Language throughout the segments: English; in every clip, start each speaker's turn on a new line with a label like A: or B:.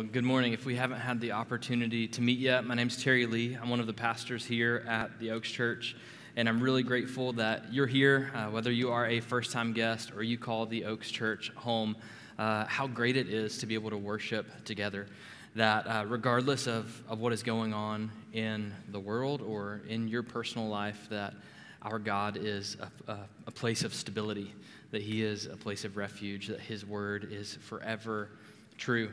A: Well, good morning. If we haven't had the opportunity to meet yet, my name's Terry Lee. I'm one of the pastors here at the Oaks Church, and I'm really grateful that you're here, uh, whether you are a first time guest or you call the Oaks Church home. Uh, how great it is to be able to worship together. That uh, regardless of, of what is going on in the world or in your personal life, that our God is a, a, a place of stability, that He is a place of refuge, that His word is forever true.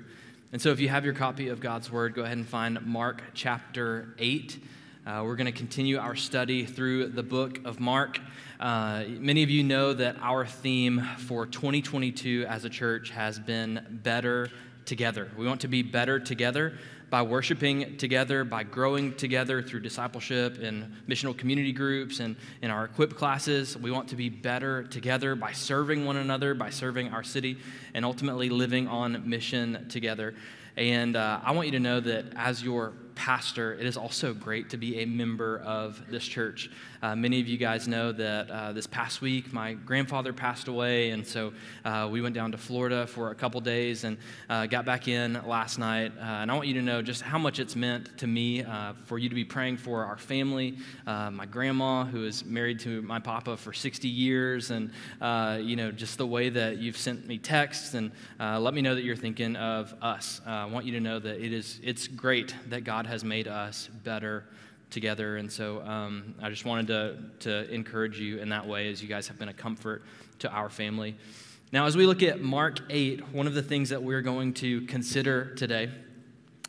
A: And so, if you have your copy of God's Word, go ahead and find Mark chapter 8. Uh, we're going to continue our study through the book of Mark. Uh, many of you know that our theme for 2022 as a church has been better together. We want to be better together by worshiping together, by growing together through discipleship and missional community groups and in our equip classes. We want to be better together by serving one another, by serving our city, and ultimately living on mission together. And uh, I want you to know that as your pastor, it is also great to be a member of this church. Uh, many of you guys know that uh, this past week my grandfather passed away, and so uh, we went down to Florida for a couple days and uh, got back in last night. Uh, and I want you to know just how much it's meant to me uh, for you to be praying for our family, my grandma who is married to my papa for 60 years, and you know just the way that you've sent me texts and let me know that you're thinking of us. I want you to know that it is it's great that God has made us better together. And so um, I just wanted to, to encourage you in that way as you guys have been a comfort to our family. Now, as we look at Mark 8, one of the things that we're going to consider today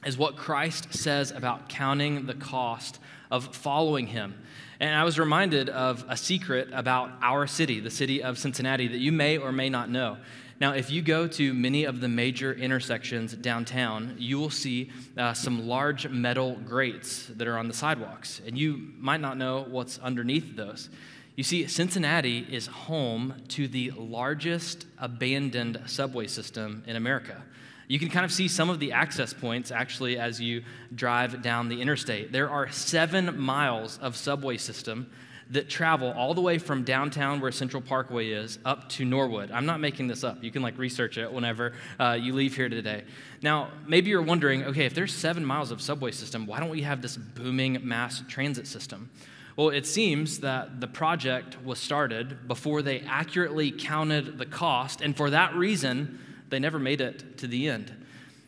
A: is what Christ says about counting the cost of following him. And I was reminded of a secret about our city, the city of Cincinnati, that you may or may not know. Now, if you go to many of the major intersections downtown, you will see uh, some large metal grates that are on the sidewalks, and you might not know what's underneath those. You see, Cincinnati is home to the largest abandoned subway system in America. You can kind of see some of the access points actually as you drive down the interstate. There are seven miles of subway system that travel all the way from downtown where Central Parkway is up to Norwood. I'm not making this up. You can like research it whenever uh, you leave here today. Now, maybe you're wondering, okay, if there's seven miles of subway system, why don't we have this booming mass transit system? Well, it seems that the project was started before they accurately counted the cost, and for that reason, they never made it to the end.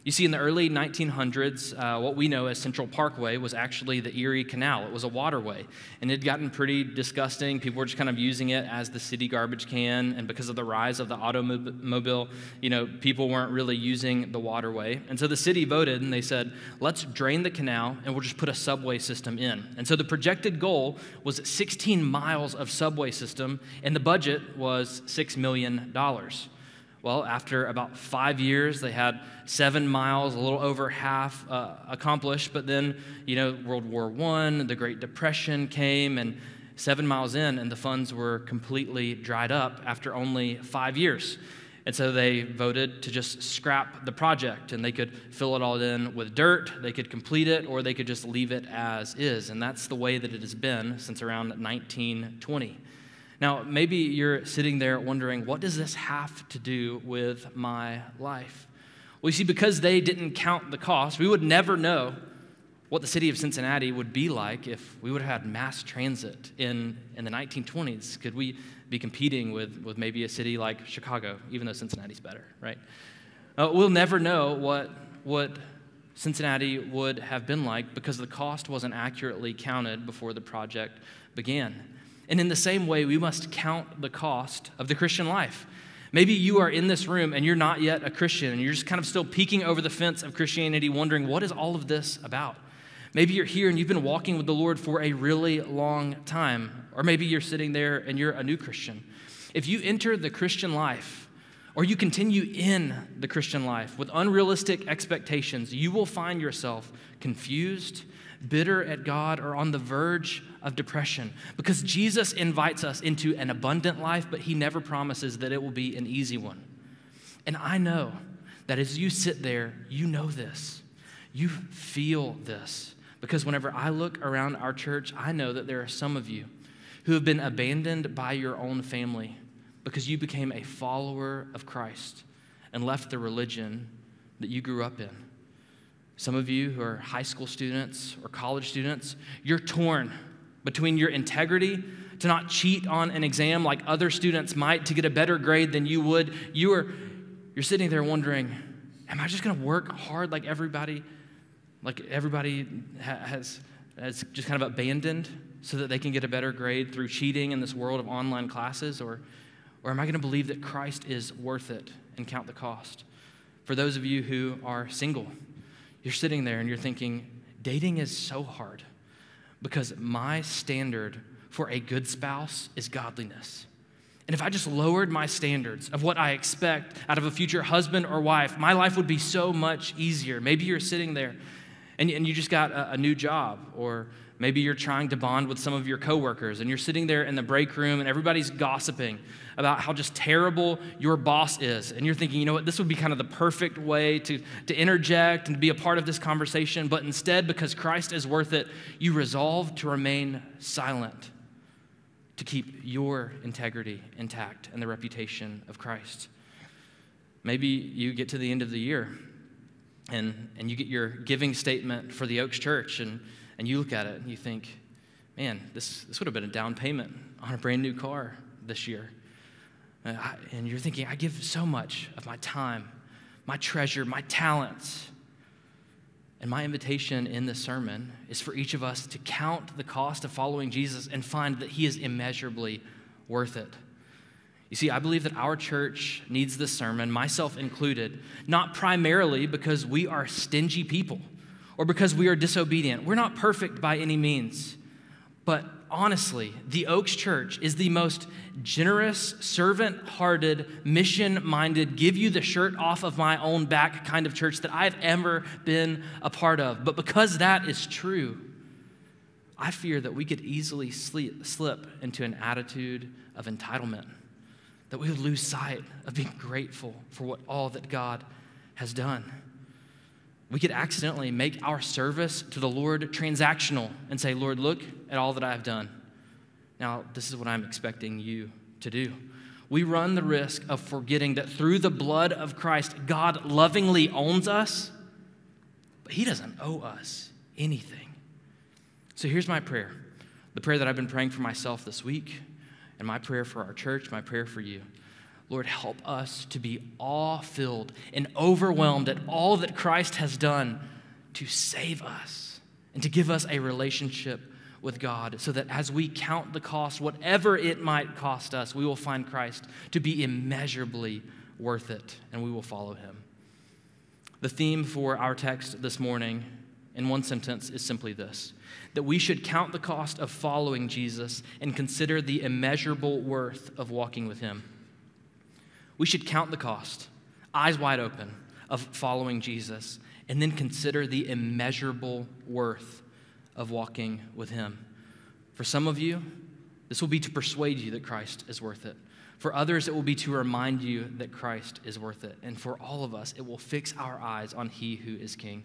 A: You see, in the early 1900s, uh, what we know as Central Parkway was actually the Erie Canal. It was a waterway, and it had gotten pretty disgusting. People were just kind of using it as the city garbage can, and because of the rise of the automobile, you know, people weren't really using the waterway. And so the city voted, and they said, let's drain the canal, and we'll just put a subway system in. And so the projected goal was 16 miles of subway system, and the budget was $6 million. Well, after about five years, they had seven miles, a little over half uh, accomplished. But then, you know, World War I, the Great Depression came, and seven miles in, and the funds were completely dried up after only five years. And so they voted to just scrap the project, and they could fill it all in with dirt, they could complete it, or they could just leave it as is. And that's the way that it has been since around 1920. Now, maybe you're sitting there wondering, what does this have to do with my life? Well, you see, because they didn't count the cost, we would never know what the city of Cincinnati would be like if we would have had mass transit in, in the 1920s. Could we be competing with, with maybe a city like Chicago, even though Cincinnati's better, right? Uh, we'll never know what, what Cincinnati would have been like because the cost wasn't accurately counted before the project began. And in the same way, we must count the cost of the Christian life. Maybe you are in this room and you're not yet a Christian and you're just kind of still peeking over the fence of Christianity, wondering, what is all of this about? Maybe you're here and you've been walking with the Lord for a really long time. Or maybe you're sitting there and you're a new Christian. If you enter the Christian life, or you continue in the Christian life with unrealistic expectations, you will find yourself confused bitter at God, or on the verge of depression. Because Jesus invites us into an abundant life, but he never promises that it will be an easy one. And I know that as you sit there, you know this. You feel this. Because whenever I look around our church, I know that there are some of you who have been abandoned by your own family because you became a follower of Christ and left the religion that you grew up in. Some of you who are high school students or college students, you're torn between your integrity to not cheat on an exam like other students might to get a better grade than you would. You are you're sitting there wondering, am I just going to work hard like everybody like everybody has has just kind of abandoned so that they can get a better grade through cheating in this world of online classes or or am I going to believe that Christ is worth it and count the cost? For those of you who are single, you're sitting there and you're thinking, dating is so hard because my standard for a good spouse is godliness. And if I just lowered my standards of what I expect out of a future husband or wife, my life would be so much easier. Maybe you're sitting there and, and you just got a, a new job, or maybe you're trying to bond with some of your coworkers and you're sitting there in the break room and everybody's gossiping about how just terrible your boss is. And you're thinking, you know what, this would be kind of the perfect way to, to interject and to be a part of this conversation. But instead, because Christ is worth it, you resolve to remain silent to keep your integrity intact and the reputation of Christ. Maybe you get to the end of the year and, and you get your giving statement for the Oaks Church and, and you look at it and you think, man, this, this would have been a down payment on a brand new car this year. Uh, and you're thinking, I give so much of my time, my treasure, my talents and my invitation in this sermon is for each of us to count the cost of following Jesus and find that he is immeasurably worth it. You see, I believe that our church needs this sermon, myself included, not primarily because we are stingy people or because we are disobedient. We're not perfect by any means. But honestly, the Oaks Church is the most generous, servant hearted, mission minded, give you the shirt off of my own back kind of church that I've ever been a part of. But because that is true, I fear that we could easily slip into an attitude of entitlement, that we would lose sight of being grateful for what all that God has done. We could accidentally make our service to the Lord transactional and say, Lord, look at all that I have done. Now, this is what I'm expecting you to do. We run the risk of forgetting that through the blood of Christ, God lovingly owns us, but He doesn't owe us anything. So here's my prayer the prayer that I've been praying for myself this week, and my prayer for our church, my prayer for you. Lord, help us to be awe filled and overwhelmed at all that Christ has done to save us and to give us a relationship with God so that as we count the cost, whatever it might cost us, we will find Christ to be immeasurably worth it and we will follow him. The theme for our text this morning, in one sentence, is simply this that we should count the cost of following Jesus and consider the immeasurable worth of walking with him. We should count the cost, eyes wide open, of following Jesus, and then consider the immeasurable worth of walking with Him. For some of you, this will be to persuade you that Christ is worth it. For others, it will be to remind you that Christ is worth it. And for all of us, it will fix our eyes on He who is King.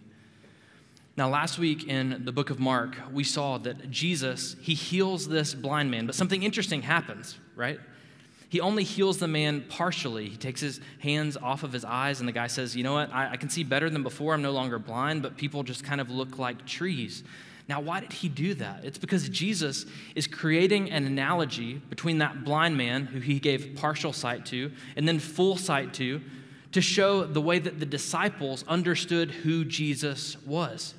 A: Now, last week in the book of Mark, we saw that Jesus, he heals this blind man, but something interesting happens, right? He only heals the man partially. He takes his hands off of his eyes, and the guy says, You know what? I, I, can see better than before. I'm no longer blind, but people just kind of look like trees. Now, why did he do that? It's because Jesus is creating an analogy between that blind man who he gave partial sight to and then full sight to, to show the way that the disciples understood who Jesus was.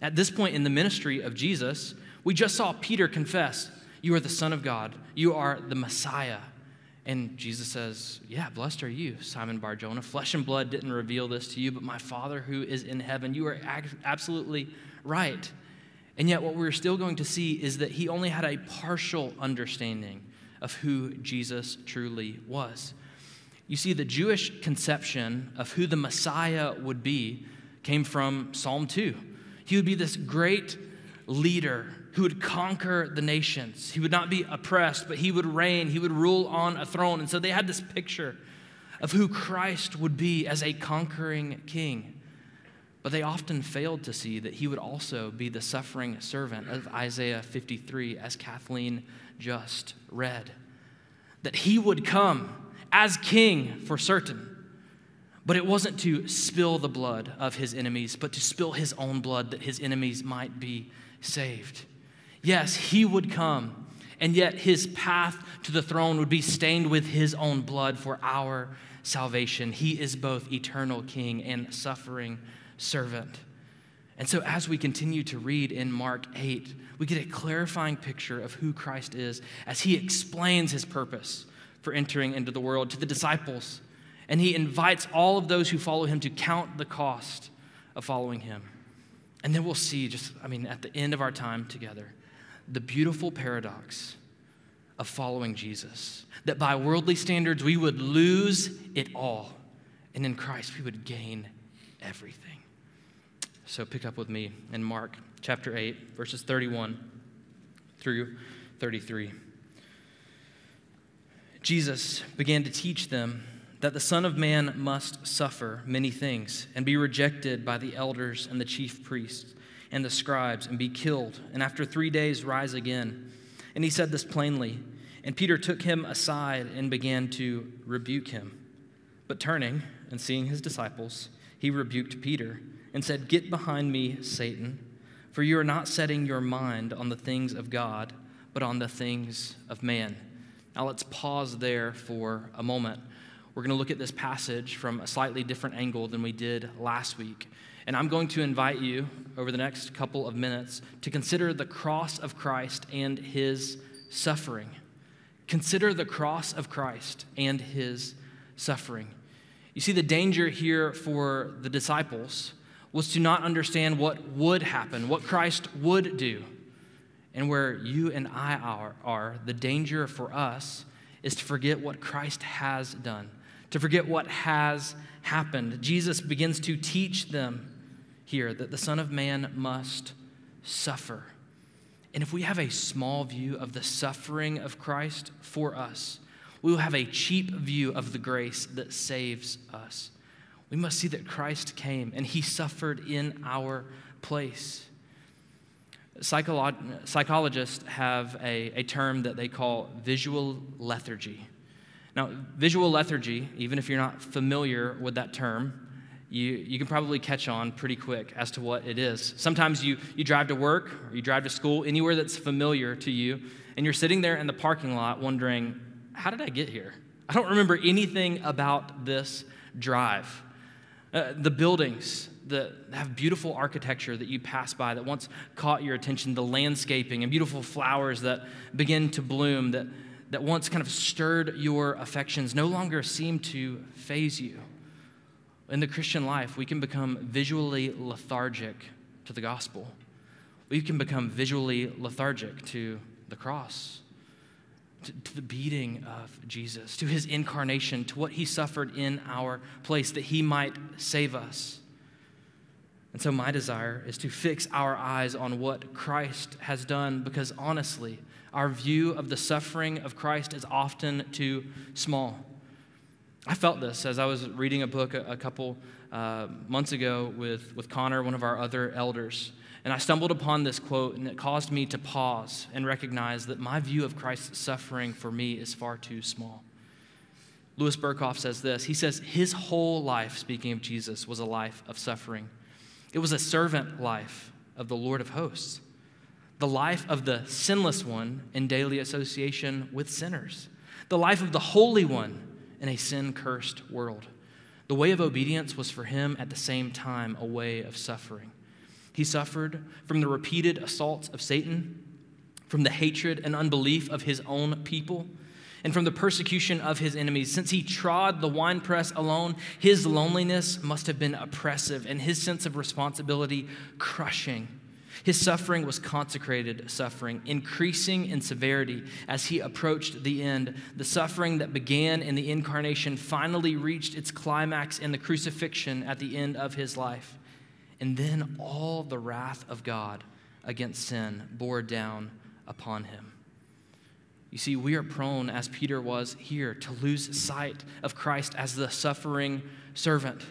A: At this point in the ministry of Jesus, we just saw Peter confess, You are the Son of God, you are the Messiah. And Jesus says, Yeah, blessed are you, Simon Bar Jonah. Flesh and blood didn't reveal this to you, but my Father who is in heaven. You are absolutely right. And yet, what we're still going to see is that he only had a partial understanding of who Jesus truly was. You see, the Jewish conception of who the Messiah would be came from Psalm 2. He would be this great leader who would conquer the nations. He would not be oppressed, but he would reign, he would rule on a throne. And so they had this picture of who Christ would be as a conquering king. But they often failed to see that he would also be the suffering servant of Isaiah 53, as Kathleen just read. That he would come as king for certain, But it wasn't to spill the blood of his enemies, but to spill his own blood that his enemies might be saved. Yes, he would come, and yet his path to the throne would be stained with his own blood for our salvation. He is both eternal king and suffering servant. And so, as we continue to read in Mark 8, we get a clarifying picture of who Christ is as he explains his purpose for entering into the world to the disciples. And he invites all of those who follow him to count the cost of following him. And then we'll see, just, I mean, at the end of our time together, the beautiful paradox of following Jesus. That by worldly standards, we would lose it all. And in Christ, we would gain everything. So pick up with me in Mark chapter 8, verses 31 through 33. Jesus began to teach them that the Son of Man must suffer many things and be rejected by the elders and the chief priests and the scribes and be killed, and after three days rise again. And he said this plainly. And Peter took him aside and began to rebuke him. But turning and seeing his disciples, he rebuked Peter and said, Get behind me, Satan, for you are not setting your mind on the things of God, but on the things of man. Now let's pause there for a moment. We're going to look at this passage from a slightly different angle than we did last week. And I'm going to invite you over the next couple of minutes to consider the cross of Christ and his suffering. Consider the cross of Christ and his suffering. You see, the danger here for the disciples was to not understand what would happen, what Christ would do. And where you and I are, are, the danger for us is to forget what Christ has done, to forget what has happened. Jesus begins to teach them here that the Son of Man must suffer. And if we have a small view of the suffering of Christ for us, we will have a cheap view of the grace that saves us. We must see that Christ came and he suffered in our place. Psycholo- psychologists have a, a term that they call visual lethargy. Now, visual lethargy, even if you're not familiar with that term, you, you can probably catch on pretty quick as to what it is. Sometimes you, you drive to work or you drive to school, anywhere that's familiar to you, and you're sitting there in the parking lot wondering, how did I get here? I don't remember anything about this drive. Uh, the buildings that have beautiful architecture that you pass by that once caught your attention, the landscaping and beautiful flowers that begin to bloom that, that once kind of stirred your affections no longer seem to faze you in the Christian life, we can become visually lethargic to the gospel. We can become visually lethargic to the cross, to, to, the beating of Jesus, to his incarnation, to what he suffered in our place that he might save us. And so, my desire is to fix our eyes on what Christ has done because honestly, our view of the suffering of Christ is often too small. I felt this as I was reading a book a, a couple uh, months ago with, with Connor, one of our other elders. And I stumbled upon this quote, and it caused me to pause and recognize that my view of Christ's suffering for me is far too small. Louis Berkhof says this He says, His whole life, speaking of Jesus, was a life of suffering. It was a servant life of the Lord of hosts, the life of the sinless one in daily association with sinners, the life of the Holy One in a sin cursed world. The way of obedience was for him at the same time a way of suffering. He suffered from the repeated assaults of Satan, from the hatred and unbelief of his own people, and from the persecution of his enemies. Since he trod the winepress alone, his loneliness must have been oppressive and his sense of responsibility crushing. His suffering was consecrated suffering, increasing in severity as he approached the end. The suffering that began in the incarnation finally reached its climax in the crucifixion at the end of his life. And then all the wrath of God against sin bore down upon him. You see, we are prone, as Peter was here, to lose sight of Christ as the suffering servant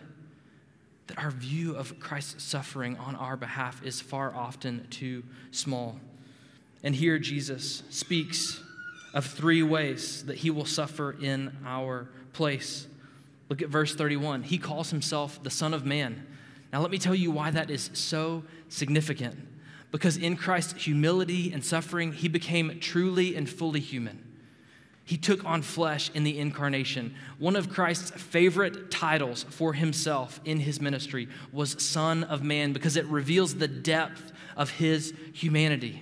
A: that our view of Christ's suffering on our behalf is far often too small. And here Jesus speaks of three ways that he will suffer in our place. Look at verse 31. He calls himself the Son of Man. Now, let me tell you why that is so significant. Because in Christ's humility and suffering, he became truly and fully human. He took on flesh in the incarnation. One of Christ's favorite titles for himself in his ministry was Son of Man because it reveals the depth of his humanity.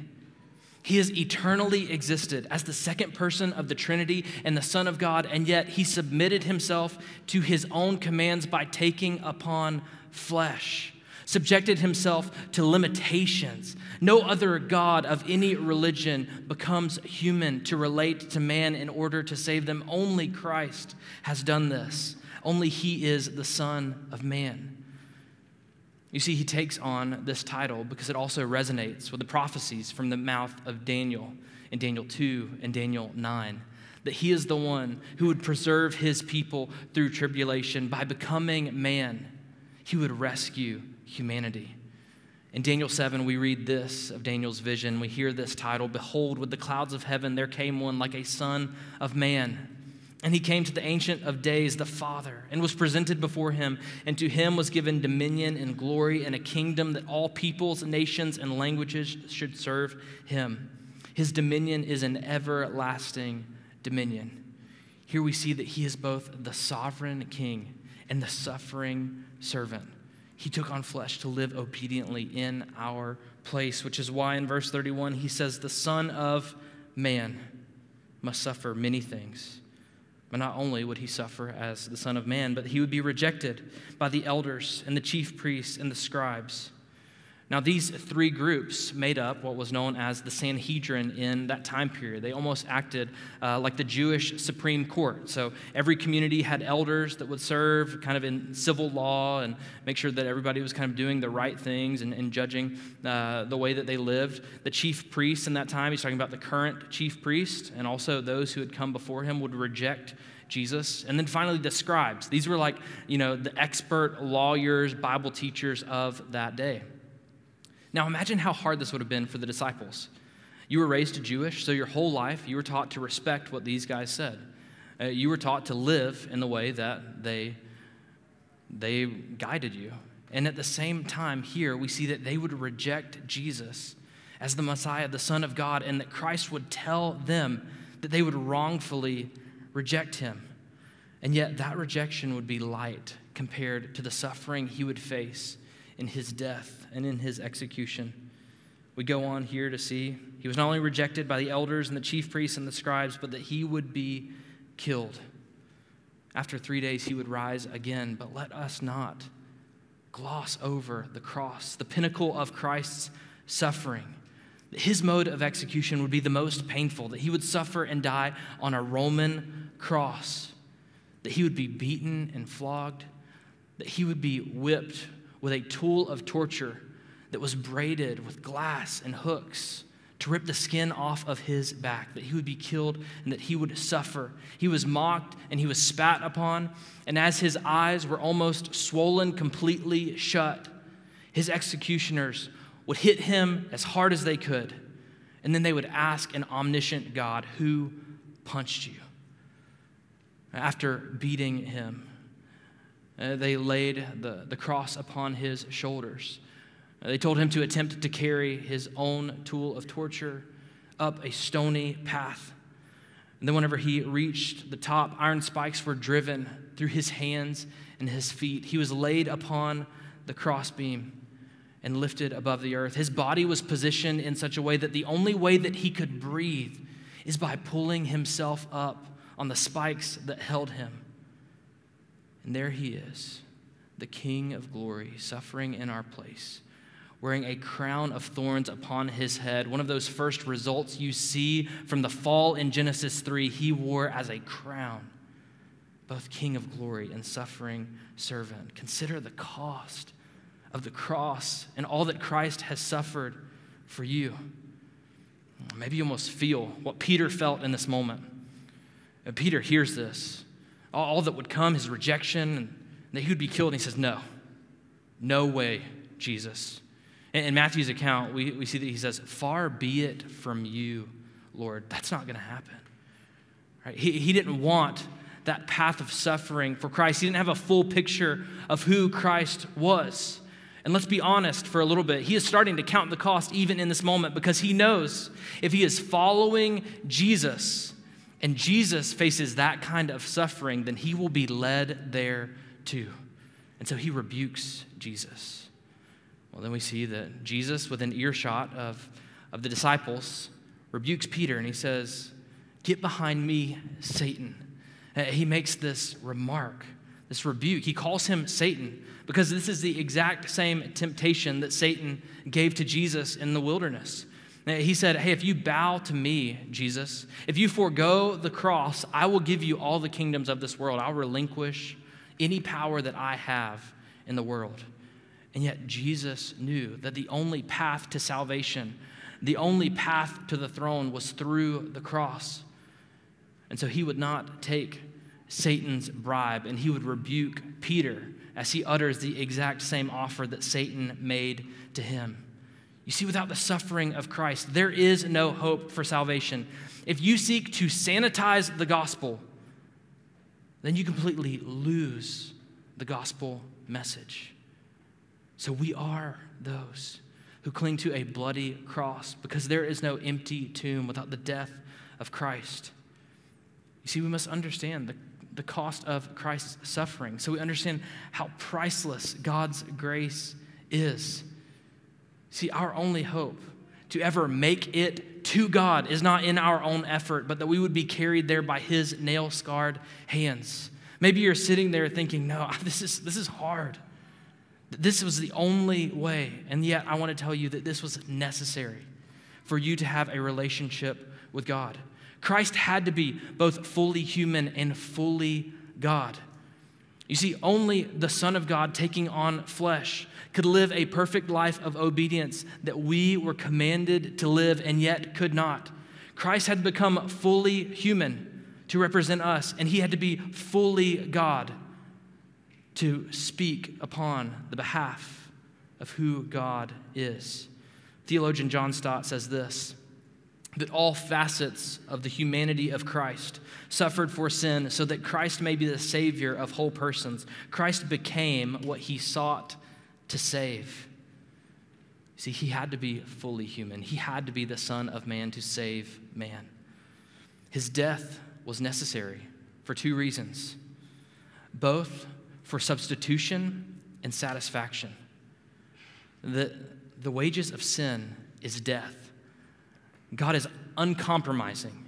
A: He has eternally existed as the second person of the Trinity and the Son of God, and yet he submitted himself to his own commands by taking upon flesh, subjected himself to limitations. No other God of any religion becomes human to relate to man in order to save them. Only Christ has done this. Only he is the Son of Man. You see, he takes on this title because it also resonates with the prophecies from the mouth of Daniel in Daniel 2 and Daniel 9 that he is the one who would preserve his people through tribulation. By becoming man, he would rescue humanity. In Daniel 7, we read this of Daniel's vision. We hear this title Behold, with the clouds of heaven, there came one like a son of man. And he came to the Ancient of Days, the Father, and was presented before him. And to him was given dominion and glory and a kingdom that all peoples, nations, and languages should serve him. His dominion is an everlasting dominion. Here we see that he is both the sovereign king and the suffering servant. He took on flesh to live obediently in our place, which is why in verse 31 he says, The Son of Man must suffer many things but not only would he suffer as the Son of Man, but he would be rejected by the elders and the chief priests and the scribes. Now, these three groups made up what was known as the Sanhedrin in that time period. They almost acted uh, like the Jewish Supreme Court. So, every community had elders that would serve kind of in civil law and make sure that everybody was kind of doing the right things and, and judging uh, the way that they lived. The chief priests in that time, he's talking about the current chief priest, and also those who had come before him would reject Jesus. And then finally, the scribes. These were like, you know, the expert lawyers, Bible teachers of that day. Now imagine how hard this would have been for the disciples. You were raised Jewish, so your whole life you were taught to respect what these guys said. Uh, you were taught to live in the way that they, they guided you. And at the same time, here we see that they would reject Jesus as the Messiah, the Son of God, and that Christ would tell them that they would wrongfully reject him. And yet, that rejection would be light compared to the suffering he would face in his death and in his execution. We go on here to see he was not only rejected by the elders and the chief priests and the scribes, but that he would be killed. After three days, he would rise again. But let us not gloss over the cross, the pinnacle of Christ's suffering. His mode of execution would be the most painful, that he would suffer and die on a Roman cross, that he would be beaten and flogged, that he would be whipped with a tool of torture that was braided with glass and hooks to rip the skin off of his back, that he would be killed and that he would suffer. He was mocked and he was spat upon, and as his eyes were almost swollen completely shut, his executioners would hit him as hard as they could, and then they would ask an omniscient God, Who punched you? After beating him, uh, they laid the, the cross upon his shoulders. Uh, they told him to attempt to carry his own tool of torture up a stony path. And then, whenever he reached the top, iron spikes were driven through his hands and his feet. He was laid upon the crossbeam and lifted above the earth. His body was positioned in such a way that the only way that he could breathe is by pulling himself up on the spikes that held him. And there he is, the King of glory, suffering in our place, wearing a crown of thorns upon his head. One of those first results you see from the fall in Genesis 3, he wore as a crown, both King of glory and suffering servant. Consider the cost of the cross and all that Christ has suffered for you. Maybe you almost feel what Peter felt in this moment. And Peter hears this all that would come, his rejection, and that he would be killed. And he says, No, no way, Jesus. In Matthew's account, we, we see that he says, Far be it from you, Lord. That's not going to happen. Right? He, he didn't want that path of suffering for Christ. He didn't have a full picture of who Christ was. And let's be honest for a little bit. He is starting to count the cost even in this moment because he knows if he is following Jesus and Jesus faces that kind of suffering, then he will be led there too. And so he rebukes Jesus. Well, then we see that Jesus, within earshot of, of the disciples, rebukes Peter and he says, Get behind me, Satan. Uh, he makes this remark, this rebuke. He calls him Satan because this is the exact same temptation that Satan gave to Jesus in the wilderness. He said, Hey, if you bow to me, Jesus, if you forego the cross, I will give you all the kingdoms of this world. I'll relinquish any power that I have in the world. And yet, Jesus knew that the only path to salvation, the only path to the throne was through the cross. And so he would not take Satan's bribe and he would rebuke Peter as he utters the exact same offer that Satan made to him. You see, without the suffering of Christ, there is no hope for salvation. If you seek to sanitize the gospel, then you completely lose the gospel message. So we are those who cling to a bloody cross because there is no empty tomb without the death of Christ. You see, we must understand the, the cost of Christ's suffering so we understand how priceless God's grace is. See, our only hope to ever make it to God is not in our own effort, but that we would be carried there by His nail scarred hands. Maybe you're sitting there thinking, no, this is, this is hard. This was the only way. And yet, I want to tell you that this was necessary for you to have a relationship with God. Christ had to be both fully human and fully God. You see, only the Son of God taking on flesh could live a perfect life of obedience that we were commanded to live and yet could not. Christ had become fully human to represent us, and he had to be fully God to speak upon the behalf of who God is. Theologian John Stott says this that all facets of the humanity of Christ suffered for sin so that Christ may be the Savior of whole persons. Christ became what he sought to save. See, he had to be fully human, he had to be the Son of Man to save man. His death was necessary for two reasons both for substitution and satisfaction. The, the wages of sin is death. God is uncompromising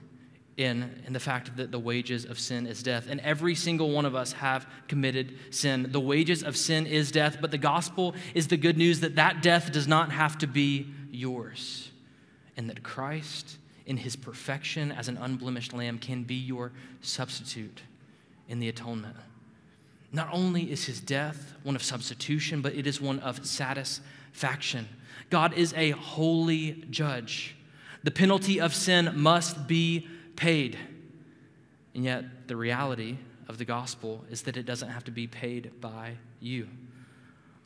A: in, in the fact that the wages of sin is death. And every single one of us have committed sin. The wages of sin is death, but the gospel is the good news that that death does not have to be yours. And that Christ, in his perfection as an unblemished lamb, can be your substitute in the atonement. Not only is his death one of substitution, but it is one of satisfaction. God is a holy judge. The penalty of sin must be paid. And yet, the reality of the gospel is that it doesn't have to be paid by you.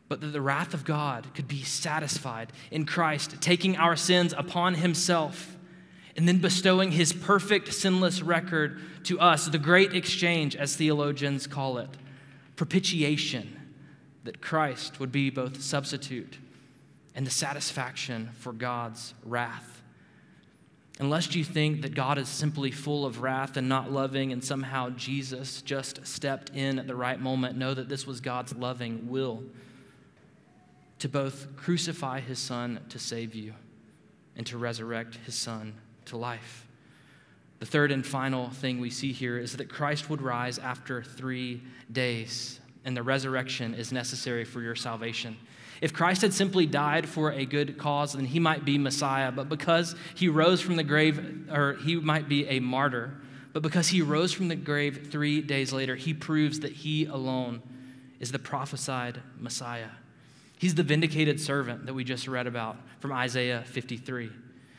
A: But that the wrath of God could be satisfied in Christ, taking our sins upon himself and then bestowing his perfect, sinless record to us, the great exchange, as theologians call it, propitiation, that Christ would be both substitute and the satisfaction for God's wrath. Unless you think that God is simply full of wrath and not loving, and somehow Jesus just stepped in at the right moment, know that this was God's loving will to both crucify his son to save you and to resurrect his son to life. The third and final thing we see here is that Christ would rise after three days, and the resurrection is necessary for your salvation. If Christ had simply died for a good cause, then he might be Messiah. But because he rose from the grave, or he might be a martyr, but because he rose from the grave three days later, he proves that he alone is the prophesied Messiah. He's the vindicated servant that we just read about from Isaiah 53.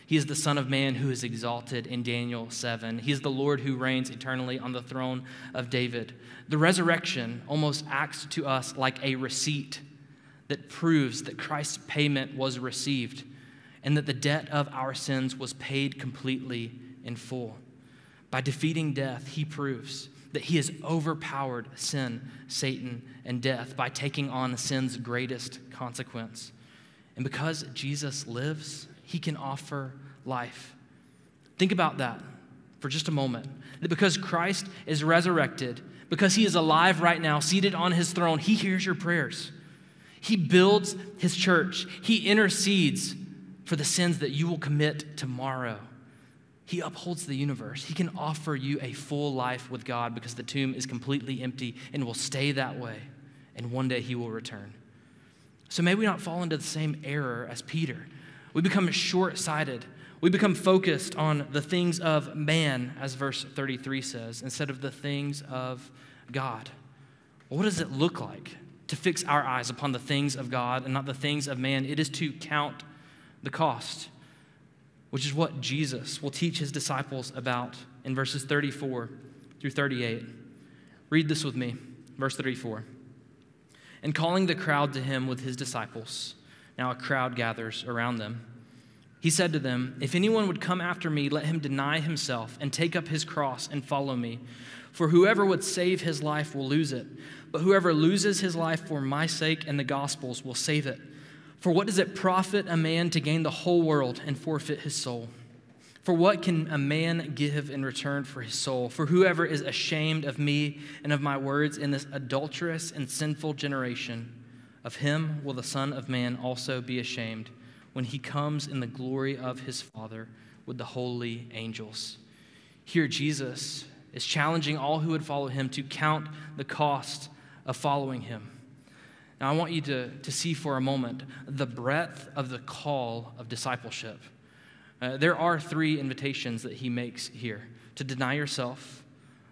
A: He is the Son of Man who is exalted in Daniel 7. He is the Lord who reigns eternally on the throne of David. The resurrection almost acts to us like a receipt that proves that Christ's payment was received and that the debt of our sins was paid completely in full. By defeating death, he proves that he has overpowered sin, Satan, and death by taking on sin's greatest consequence. And because Jesus lives, he can offer life. Think about that for just a moment. That because Christ is resurrected, because he is alive right now, seated on his throne, he hears your prayers. He builds his church, he intercedes for the sins that you will commit tomorrow. He upholds the universe. He can offer you a full life with God because the tomb is completely empty and will stay that way. And one day he will return. So may we not fall into the same error as Peter. We become short sighted. We become focused on the things of man, as verse 33 says, instead of the things of God. What does it look like to fix our eyes upon the things of God and not the things of man? It is to count the cost which is what Jesus will teach his disciples about in verses 34 through 38. Read this with me, verse 34. And calling the crowd to him with his disciples, now a crowd gathers around them. He said to them, If anyone would come after me, let him deny himself and take up his cross and follow me. For whoever would save his life will lose it, but whoever loses his life for my sake and the gospel's will save it. For what does it profit a man to gain the whole world and forfeit his soul? For what can a man give in return for his soul? For whoever is ashamed of me and of my words in this adulterous and sinful generation, of him will the Son of Man also be ashamed when he comes in the glory of his Father with the holy angels. Here, Jesus is challenging all who would follow him to count the cost of following him. Now, I want you to, to see for a moment the breadth of the call of discipleship. Uh, there are three invitations that he makes here to deny yourself,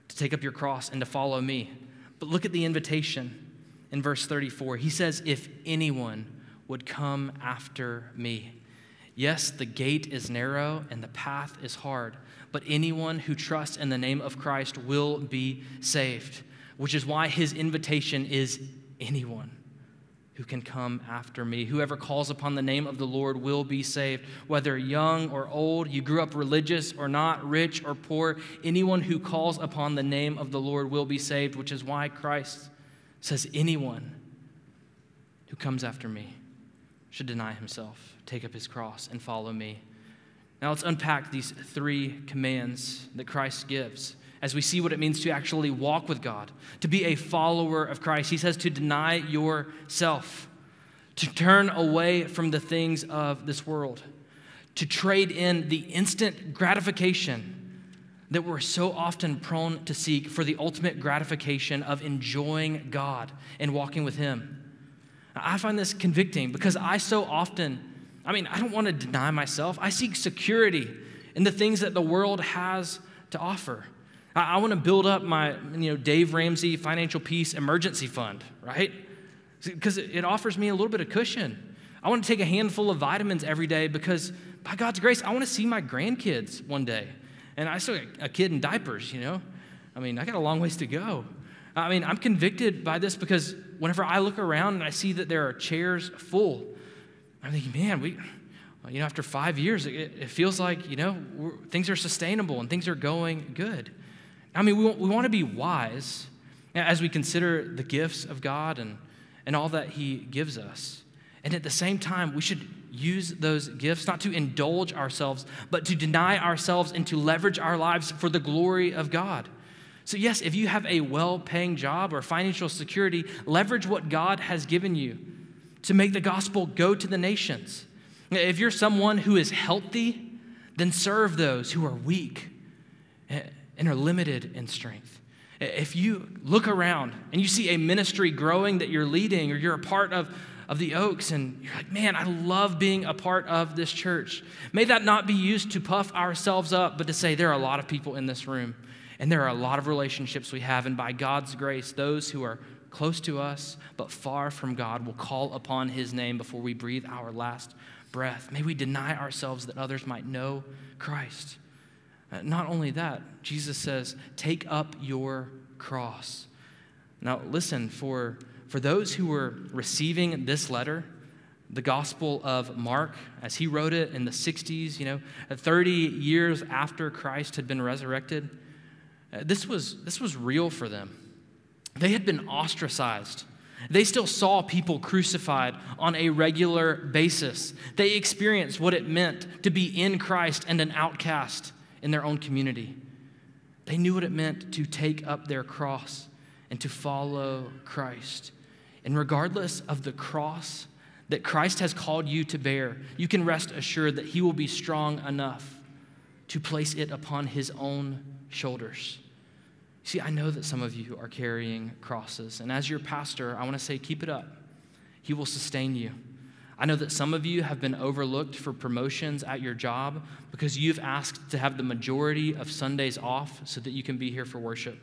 A: to take up your cross, and to follow me. But look at the invitation in verse 34. He says, If anyone would come after me. Yes, the gate is narrow and the path is hard, but anyone who trusts in the name of Christ will be saved, which is why his invitation is anyone who can come after me. Whoever calls upon the name of the Lord will be saved. Whether young or old, you grew up religious or not, rich or poor, anyone who calls upon the name of the Lord will be saved, which is why Christ says, Anyone who comes after me should deny himself, take up his cross, and follow me. Now let's unpack these three commands that Christ gives as we see what it means to actually walk with God, to be a follower of Christ. He says to deny yourself, to turn away from the things of this world, to trade in the instant gratification that we're so often prone to seek for the ultimate gratification of enjoying God and walking with Him. I find this convicting because I so often, I mean, I don't want to deny myself. I seek security in the things that the world has to offer. I, I want to build up my, you know, Dave Ramsey financial peace emergency fund, right? Because it offers me a little bit of cushion. I want to take a handful of vitamins every day because, by God's grace, I want to see my grandkids one day. And I still a kid in diapers, you know? I mean, I got a long ways to go. I mean, I'm convicted by this because whenever I look around and I see that there are chairs full, I'm thinking, man, we, you know, after five years, it, it feels like, you know, things are sustainable and things are going good. I mean, we, we want to be wise as we consider the gifts of God and, and all that He gives us. And at the same time, we should use those gifts not to indulge ourselves, but to deny ourselves and to leverage our lives for the glory of God. So, yes, if you have a well paying job or financial security, leverage what God has given you to make the gospel go to the nations. If you're someone who is healthy, then serve those who are weak and are limited in strength. If you look around and you see a ministry growing that you're leading or you're a part of, of the Oaks and you're like, man, I love being a part of this church, may that not be used to puff ourselves up, but to say there are a lot of people in this room and there are a lot of relationships we have. And by God's grace, those who are close to us but far from God will call upon his name before we breathe our last breath. May we deny ourselves that others might know Christ. Uh, not only that, Jesus says, take up your cross. Now, listen, for, for those who were receiving this letter, the Gospel of Mark, as he wrote it in the 60s, you know, 30 years after Christ had been resurrected, Uh, this was, this was real for them. They had been ostracized. They still saw people crucified on a regular basis. They experienced what it meant to be in Christ and an outcast in their own community. They knew what it meant to take up their cross and to follow Christ. And regardless of the cross that Christ has called you to bear, you can rest assured that He will be strong enough to place it upon His own shoulders. See, I know that some of you are carrying crosses, and as your pastor, I want to say, keep it up. He will sustain you. I know that some of you have been overlooked for promotions at your job because you've asked to have the majority of Sundays off so that you can be here for worship.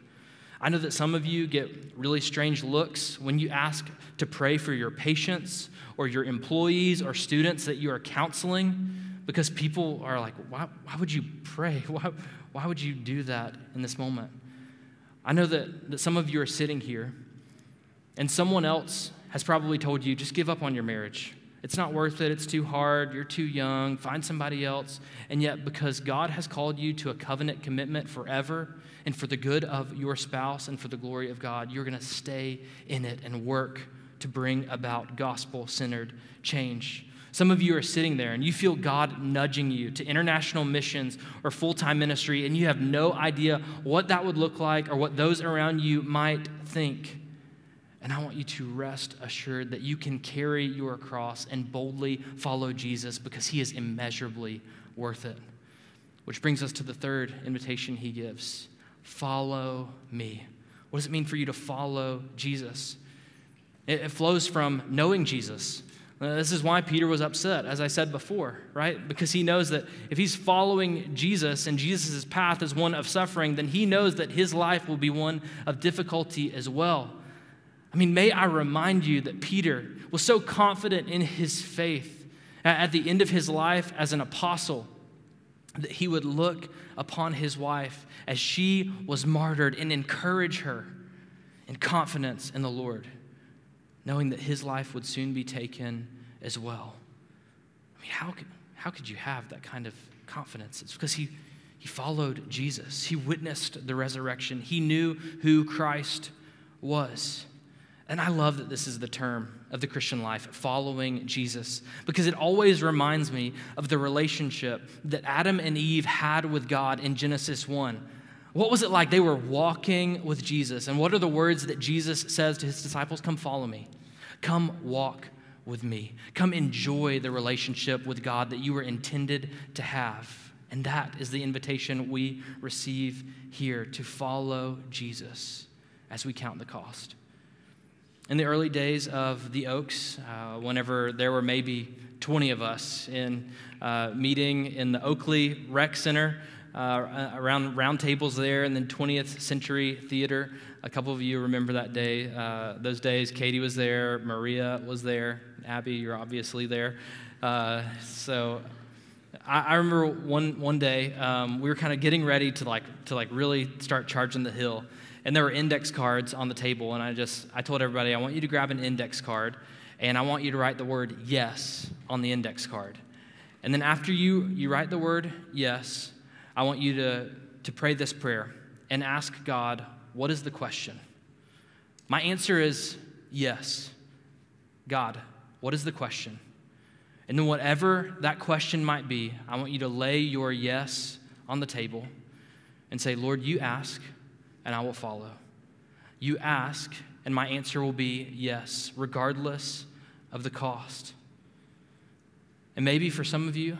A: I know that some of you get really strange looks when you ask to pray for your patients or your employees or students that you are counseling because people are like, why, why would you pray? Why, why would you do that in this moment? I know that, that some of you are sitting here, and someone else has probably told you, just give up on your marriage. It's not worth it. It's too hard. You're too young. Find somebody else. And yet, because God has called you to a covenant commitment forever and for the good of your spouse and for the glory of God, you're going to stay in it and work to bring about gospel centered change. Some of you are sitting there and you feel God nudging you to international missions or full time ministry, and you have no idea what that would look like or what those around you might think. And I want you to rest assured that you can carry your cross and boldly follow Jesus because he is immeasurably worth it. Which brings us to the third invitation he gives follow me. What does it mean for you to follow Jesus? It, flows from knowing Jesus. Uh, this is why Peter was upset, as I said before, right? Because he knows that if he's following Jesus and Jesus' path is one of suffering, then he knows that his life will be one of difficulty as well. I mean, may I remind you that Peter was so confident in his faith at the end of his life as an apostle that he would look upon his wife as she was martyred and encourage her in confidence in the Lord knowing that his life would soon be taken as well. I mean, how could, how could you have that kind of confidence? It's because he, he followed Jesus, he witnessed the resurrection, he knew who Christ was. And I love that this is the term of the Christian life, following Jesus, because it always reminds me of the relationship that Adam and Eve had with God in Genesis 1 what was it like? They were walking with Jesus. And what are the words that Jesus says to his disciples? Come follow me. Come walk with me. Come enjoy the relationship with God that you were intended to have. And that is the invitation we receive here to follow Jesus as we count the cost. In the early days of the Oaks, uh, whenever there were maybe 20 of us in uh, meeting in the Oakley Rec Center, uh, around round tables there, and then 20th Century Theater. A couple of you remember that day, uh, those days. Katie was there, Maria was there, Abby, you're obviously there. Uh, so I, I, remember one one day um, we were kind of getting ready to like to like really start charging the hill, and there were index cards on the table, and I just I told everybody I want you to grab an index card, and I want you to write the word yes on the index card. And then after you, you write the word yes, I want you to, to pray this prayer and ask God, what is the question? My answer is yes. God, what is the question? And then, whatever that question might be, I want you to lay your yes on the table and say, Lord, you ask, and I will follow. You ask, and my answer will be yes, regardless of the cost. And maybe for some of you,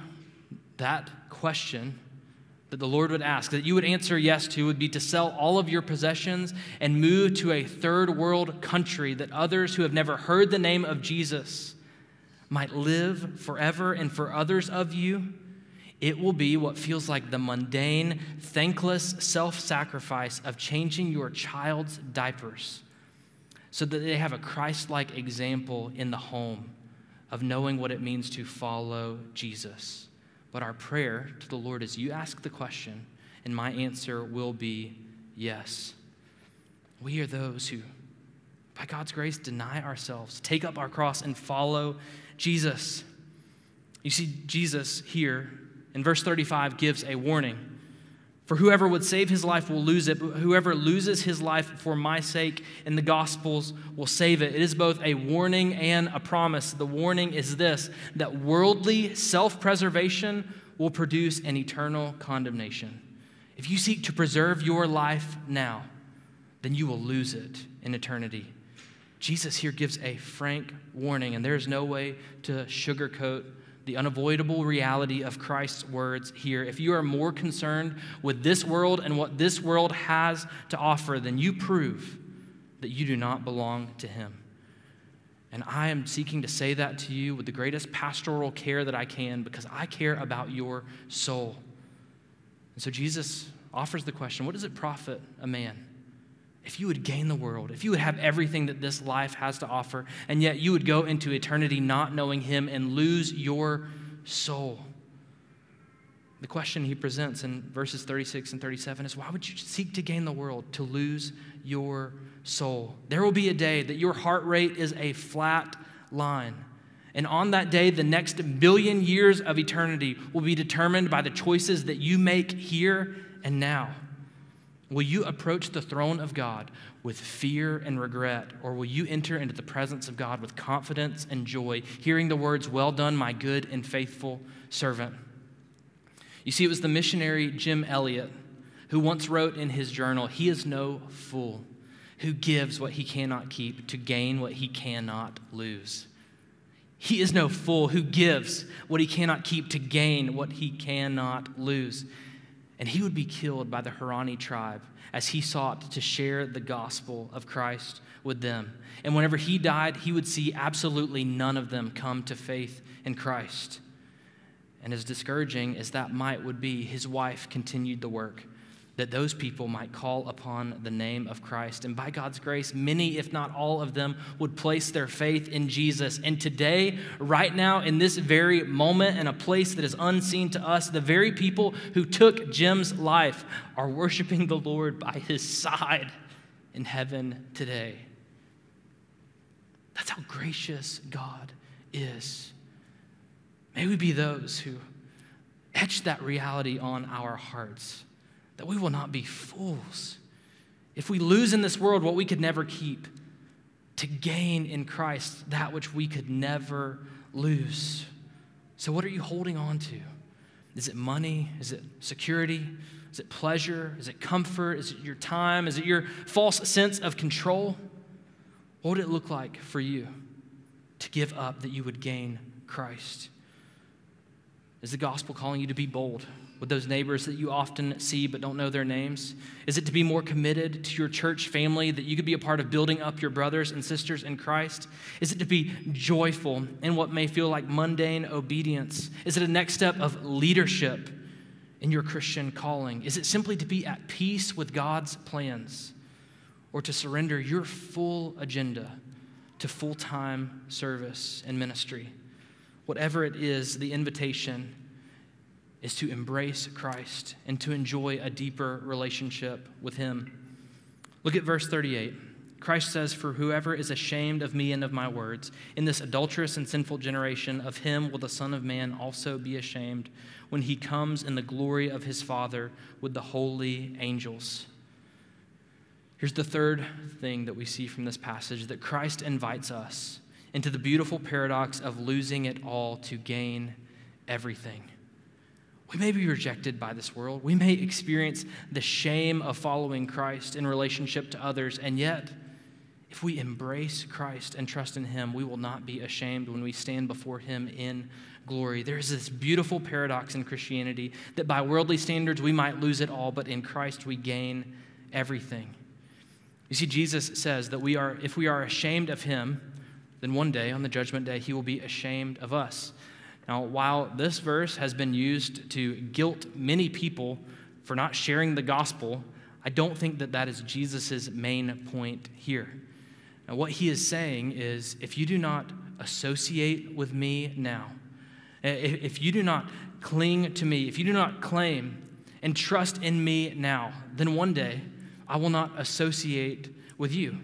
A: that question that the Lord would ask, that you would answer yes to, would be to sell all of your possessions and move to a third world country that others who have never heard the name of Jesus might live forever. And for others of you, it will be what feels like the mundane, thankless self sacrifice of changing your child's diapers so that they have a Christ like example in the home of knowing what it means to follow Jesus. But our prayer to the Lord is you ask the question, and my answer will be yes. We are those who, by God's grace, deny ourselves, take up our cross, and follow Jesus. You see, Jesus here in verse 35 gives a warning For whoever would save his life will lose it, but whoever loses his life for my sake in the Gospels will save it. It is both a warning and a promise. The warning is this that worldly self preservation will produce an eternal condemnation. If you seek to preserve your life now, then you will lose it in eternity. Jesus here gives a frank warning, and there's no way to sugarcoat the unavoidable reality of Christ's words here. If you are more concerned with this world and what this world has to offer, then you prove that you do not belong to Him. And I am seeking to say that to you with the greatest pastoral care that I can because I care about your soul. And so Jesus offers the question what does it profit a man? If you would gain the world, if you would have everything that this life has to offer, and yet you would go into eternity not knowing Him and lose your soul. The question he presents in verses 36 and 37 is why would you seek to gain the world to lose your soul? There will be a day that your heart rate is a flat line. And on that day, the next billion years of eternity will be determined by the choices that you make here and now. Will you approach the throne of God with fear and regret, or will you enter into the presence of God with confidence and joy, hearing the words, Well done, my good and faithful servant? You see, it was the missionary Jim Elliot who once wrote in his journal, He is no fool who gives what he cannot keep to gain what he cannot lose. He is no fool who gives what he cannot keep to gain what he cannot lose and he would be killed by the Huaorani tribe as he sought to share the gospel of Christ with them. And whenever he died, he would see absolutely none of them come to faith in Christ. And as discouraging as that might would be, his wife continued the work that those people might call upon the name of Christ. And by God's grace, many, if not all of them, would place their faith in Jesus. And today, right now, in this very moment, in a place that is unseen to us, the very people who took Jim's life are worshiping the Lord by his side in heaven today. That's how gracious God is. May we be those who etch that reality on our hearts that we will not be fools. If we lose in this world what we could never keep, to gain in Christ that which we could never lose. So, what are you holding on to? Is it money? Is it security? Is it pleasure? Is it comfort? Is it your time? Is it your false sense of control? What would it look like for you to give up that you would gain Christ? Is the gospel calling you to be bold? With those neighbors that you often see but don't know their names? Is it to be more committed to your church family that you could be a part of building up your brothers and sisters in Christ? Is it to be joyful in what may feel like mundane obedience? Is it a next step of leadership in your Christian calling? Is it simply to be at peace with God's plans or to surrender your full agenda to full time service and ministry? Whatever it is, the invitation is to embrace Christ and to enjoy a deeper relationship with Him. Look at verse 38. Christ says, For whoever is ashamed of me and of my words, in this adulterous and sinful generation, of him will the Son of Man also be ashamed when he comes in the glory of his Father with the holy angels. Here's the third thing that we see from this passage that Christ invites us into the beautiful paradox of losing it all to gain everything. We may be rejected by this world. We may experience the shame of following Christ in relationship to others, and yet, if we embrace Christ and trust in Him, we will not be ashamed when we stand before Him in glory. There is this beautiful paradox in Christianity that by worldly standards we might lose it all, but in Christ we gain everything. You see, Jesus says that we are, if we are ashamed of Him, then one day on the judgment day, He will be ashamed of us. Now, while this verse has been used to guilt many people for not sharing the gospel, I don't think that that is Jesus' main point here. Now, what he is saying is if you do not associate with me now, if you do not cling to me, if you do not claim and trust in me now, then one day I will not associate with you.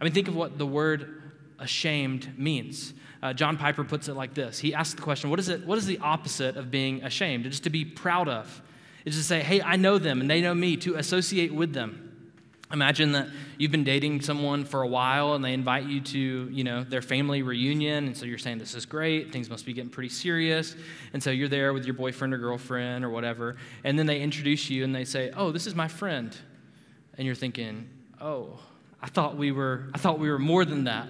A: I mean, think of what the word ashamed means. Uh, John Piper puts it like this He asks the question, what is, it, what is the opposite of being ashamed? It is to be proud of. is to say, hey, I know them and they know me, to associate with them. Imagine that you've been dating someone for a while and they invite you to, you know, their family reunion. And so you're saying, this is great. Things must be getting pretty serious. And so you're there with your boyfriend or girlfriend or whatever. And then they introduce you and they say, oh, this is my friend. And you're thinking, oh, I thought we were, I thought we were more than that.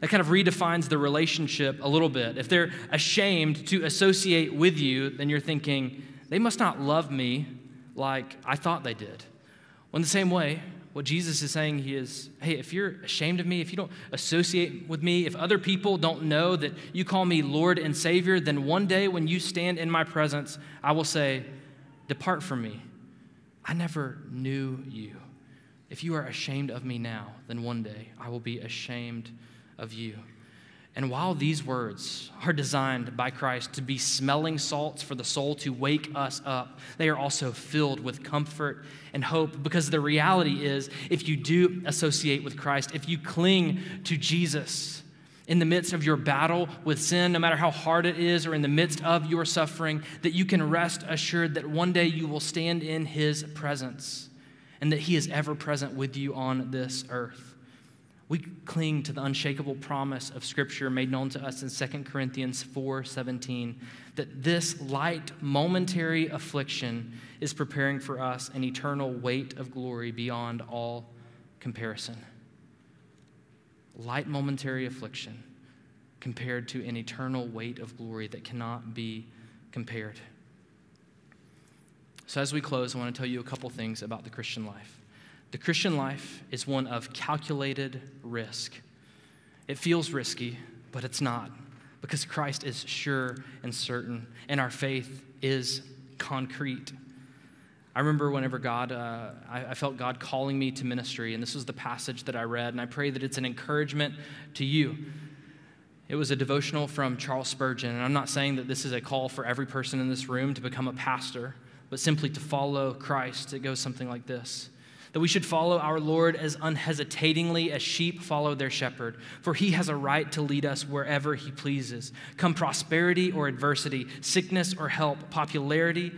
A: That kind of redefines the relationship a little bit. If they're ashamed to associate with you, then you're thinking, they must not love me like I thought they did. Well, in the same way, what Jesus is saying he is, hey, if you're ashamed of me, if you don't associate with me, if other people don't know that you call me Lord and Savior, then one day when you stand in my presence, I will say, Depart from me. I never knew you. If you are ashamed of me now, then one day I will be ashamed of you. And while these words are designed by Christ to be smelling salts for the soul to wake us up, they are also filled with comfort and hope because the reality is if you do associate with Christ, if you cling to Jesus in the midst of your battle with sin, no matter how hard it is, or in the midst of your suffering, that you can rest assured that one day you will stand in His presence and that He is ever present with you on this earth. We cling to the unshakable promise of Scripture made known to us in 2 Corinthians 4 17, that this light, momentary affliction is preparing for us an eternal weight of glory beyond all comparison. Light, momentary affliction compared to an eternal weight of glory that cannot be compared. So, as we close, I want to tell you a couple things about the Christian life. The Christian life is one of calculated risk. It feels risky, but it's not because Christ is sure and certain, and our faith is concrete. I remember whenever God, uh, I, I, felt God calling me to ministry, and this was the passage that I read, and I pray that it's an encouragement to you. It was a devotional from Charles Spurgeon, and I'm not saying that this is a call for every person in this room to become a pastor, but simply to follow Christ. It goes something like this that we should follow our Lord as unhesitatingly as sheep follow their shepherd, for he has a right to lead us wherever he pleases. Come prosperity or adversity, sickness or help, popularity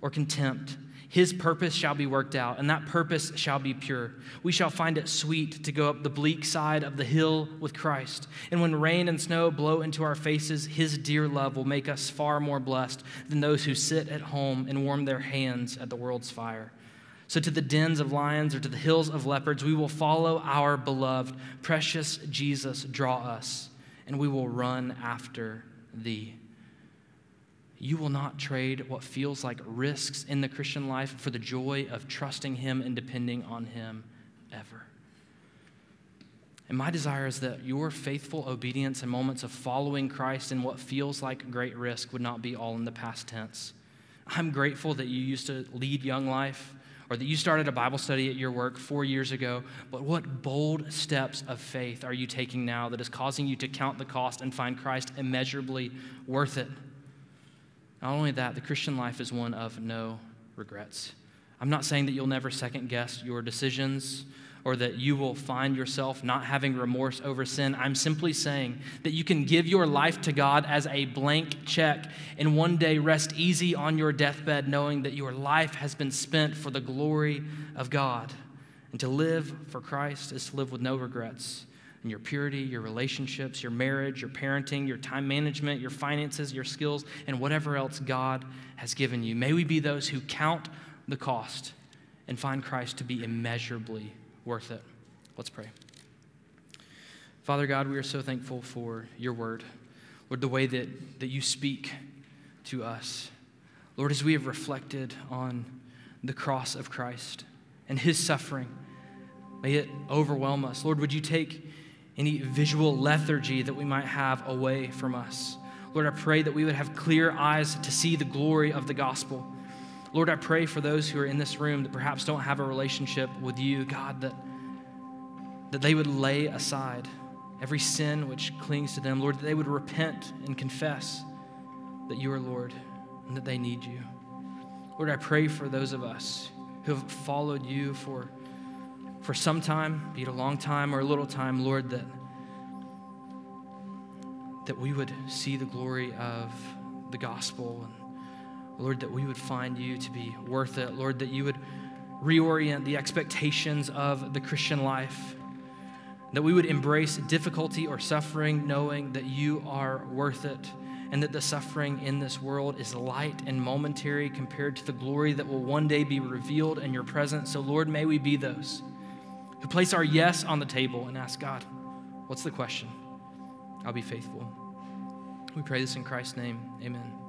A: or contempt. His purpose shall be worked out, and that purpose shall be pure. We shall find it sweet to go up the bleak side of the hill with Christ. And when rain and snow blow into our faces, His dear love will make us far more blessed than those who sit at home and warm their hands at the world's fire. So, to the dens of lions or to the hills of leopards, we will follow our beloved, precious Jesus, draw us, and we will run after thee. You will not trade what feels like risks in the Christian life for the joy of trusting Him and depending on Him ever. And my desire is that your faithful obedience and moments of following Christ in what feels like great risk would not be all in the past tense. I'm grateful that you used to lead Young Life or that you started a Bible study at your work four years ago, but what bold steps of faith are you taking now that is causing you to count the cost and find Christ immeasurably worth it? Not only that, the Christian life is one of no regrets. I'm not saying that you'll never second guess your decisions or that you will find yourself not having remorse over sin. I'm simply saying that you can give your life to God as a blank check and one day rest easy on your deathbed knowing that your life has been spent for the glory of God. And to live for Christ is to live with no regrets in your purity, your relationships, your marriage, your parenting, your time management, your finances, your skills, and whatever else God has given you. May we be those who count the cost and find Christ to be immeasurably worth it. Let's pray. Father God, we are so thankful for your word. Lord, the way that, that you speak to us. Lord, as we have reflected on the cross of Christ and his suffering, may it overwhelm us. Lord, would you take any visual lethargy that we might have away from us? Lord, I pray that we would have clear eyes to see the glory of the gospel. Lord, I pray for those who are in this room that perhaps don't have a relationship with you, God, that, that they would lay aside every sin which clings to them. Lord, that they would repent and confess that you are Lord and that they need you. Lord, I pray for those of us who have followed you for, for some time, be it a long time or a little time, Lord, that, that we would see the glory of the gospel and Lord, that we would find you to be worth it. Lord, that you would reorient the expectations of the Christian life. That we would embrace difficulty or suffering knowing that you are worth it and that the suffering in this world is light and momentary compared to the glory that will one day be revealed in your presence. So, Lord, may we be those who place our yes on the table and ask God, what's the question? I'll be faithful. We pray this in Christ's name. Amen.